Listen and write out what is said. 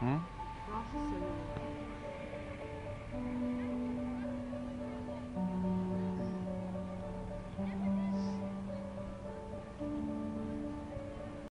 嗯，主是